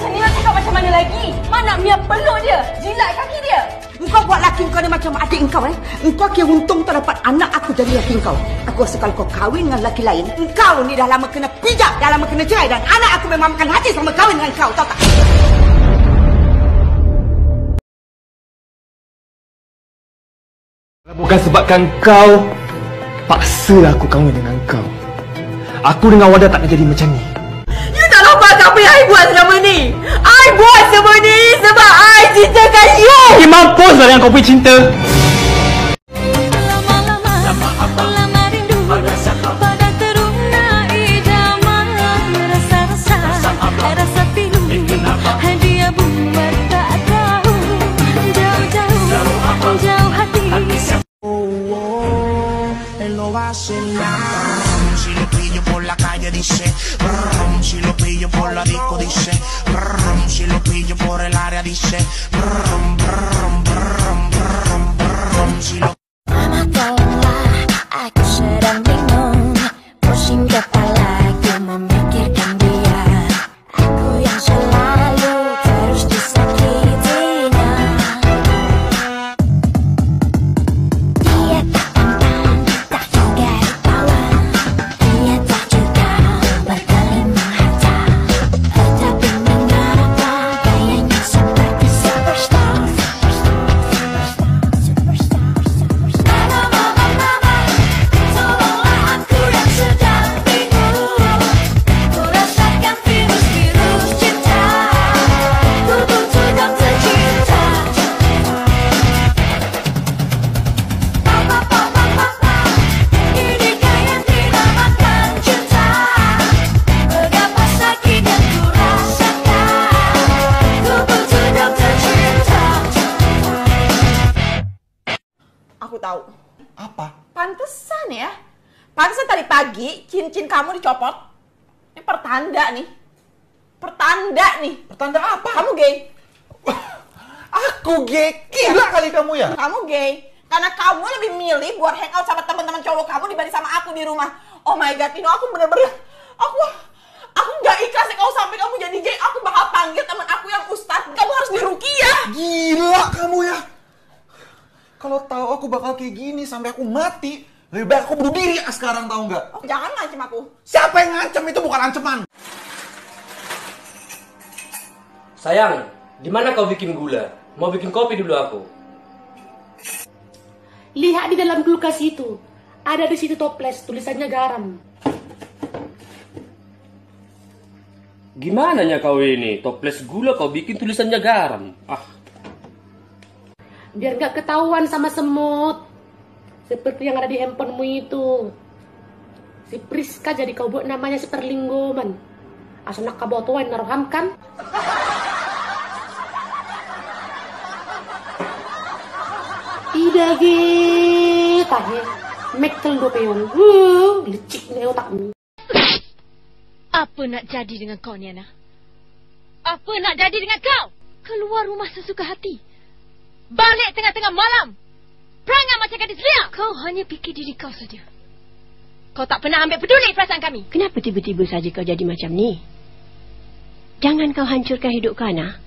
macam ni nak cakap macam mana lagi? Mana Mia peluk dia? Jilat kaki dia. Engkau buat laki kau ni macam adik engkau eh. Engkau kira untung tak dapat anak aku jadi laki engkau. Aku rasa kalau kau kahwin dengan laki lain, engkau ni dah lama kena pijak, dah lama kena cerai dan anak aku memang makan hati sama kahwin dengan kau, tahu tak? Bukan sebabkan kau Paksalah aku kahwin dengan kau Aku dengan Wada tak nak jadi macam ni You tak nampak apa yang I buat selama ni? I buat semua ni sebab I cintakan you. Okay mampuslah dengan kau punya cinta Lama-lama Lama rindu Pada dice, brum, si lo pillo por la disco dice, brum, si lo pillo por el área dice, brum, tahu. Apa? Pantesan ya. Pantesan tadi pagi cincin kamu dicopot. Ini pertanda nih. Pertanda nih. Pertanda apa? Kamu gay. Aku gay. Gila kali kamu ya. Kamu gay. Karena kamu lebih milih buat hangout sama teman-teman cowok kamu dibanding sama aku di rumah. Oh my god, Tino, aku bener-bener aku aku nggak ikhlas ya kalau sampai kamu jadi gay. Aku bakal panggil teman aku yang ustad. Kamu harus dirukiah. Gila kamu ya. Kalau tahu aku bakal kayak gini sampai aku mati, lebih baik aku bunuh diri ah, sekarang tahu nggak? Oh, jangan ngancem aku. Siapa yang ngancam itu bukan ancaman. Sayang, di mana kau bikin gula? Mau bikin kopi dulu aku. Lihat di dalam kulkas itu. Ada di situ toples, tulisannya garam. Gimana nya kau ini? Toples gula kau bikin tulisannya garam. Ah, Biar nggak ketahuan sama semut. Seperti yang ada di handphonemu itu. Si Priska jadi kau buat namanya Superlinggoman. Asal nak kau tuan naruham kan? Ida ge tahe. Mekel do peon. Wuh, lecik nih otakmu. Apa nak jadi dengan kau ni, Ana? Apa nak jadi dengan kau? Keluar rumah sesuka hati. Balik tengah-tengah malam. Perangai macam gadis liar. Kau hanya fikir diri kau saja. Kau tak pernah ambil peduli perasaan kami. Kenapa tiba-tiba saja kau jadi macam ni? Jangan kau hancurkan hidup kau, nak.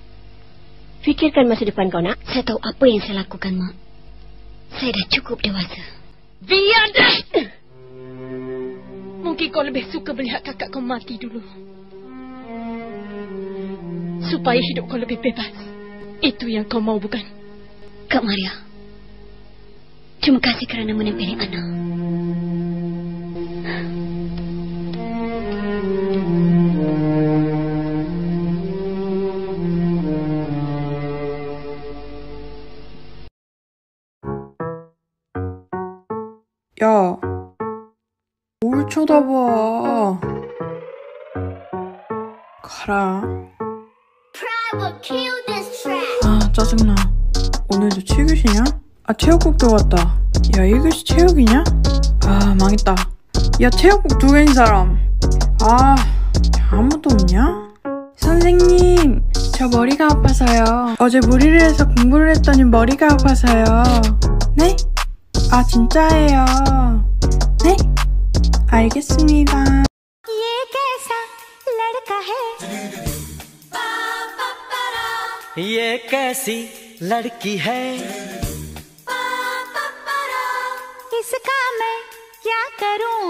Fikirkan masa depan kau, nak. Saya tahu apa yang saya lakukan, Mak. Saya dah cukup dewasa. Biar dah! Mungkin kau lebih suka melihat kakak kau mati dulu. Supaya hidup kau lebih bebas. Itu yang kau mau, bukan? Kak Maria. Terima kasih kerana menempeli Ana. 야, 뭘 쳐다봐. 가라. 아, 짜증나. 오늘도 체육이냐? 아, 체육국도 왔다. 야, 이것이 체육이냐? 아, 망했다. 야, 체육국 두 개인 사람. 아, 아무도 없냐? 선생님, 저 머리가 아파서요. 어제 무리를 해서 공부를 했더니 머리가 아파서요. 네? 아, 진짜예요. 네? 알겠습니다. ये कैसा लड़का है ये कैसी लड़की है इसका मैं क्या करूं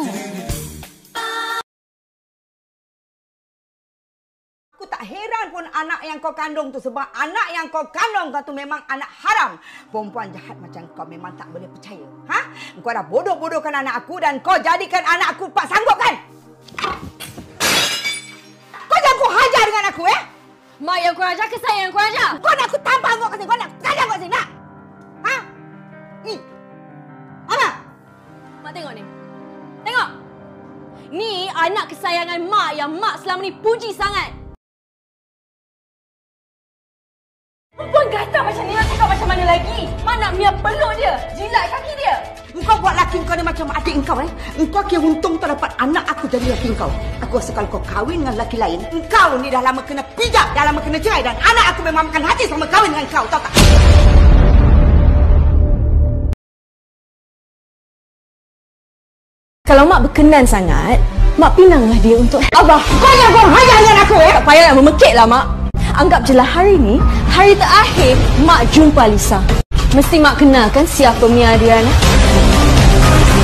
Aku tak heran pun anak yang kau kandung tu sebab anak yang kau kandung kau tu memang anak haram. Perempuan jahat macam kau memang tak boleh percaya. Ha? Kau dah bodoh-bodohkan anak aku dan kau jadikan anak aku pak sanggup kan? Yang kurang ajar ke saya yang kurang ajar? Kau nak aku tampar kau kat sini. Kau nak kadang kau sini nak? Ha? Ni. Apa? Mak tengok ni. Tengok. Ni anak kesayangan mak yang mak selama ni puji sangat. Perempuan gatal macam ni nak cakap macam mana lagi? Mak nak Mia peluk dia. Jilat laki kau ni macam adik engkau eh. Engkau kira untung tak dapat anak aku jadi laki engkau. Aku rasa kalau kau kahwin dengan laki lain, engkau ni dah lama kena pijak, dah lama kena cerai dan anak aku memang makan hati sama kahwin dengan kau, tahu tak? Kalau mak berkenan sangat, mak pinanglah dia untuk Abah, kau jangan kau hajar dengan aku eh. Tak payahlah memekik lah mak. Anggap je lah hari ni, hari terakhir mak jumpa Lisa. Mesti mak kenal kan siapa Mia Adriana? Thank you.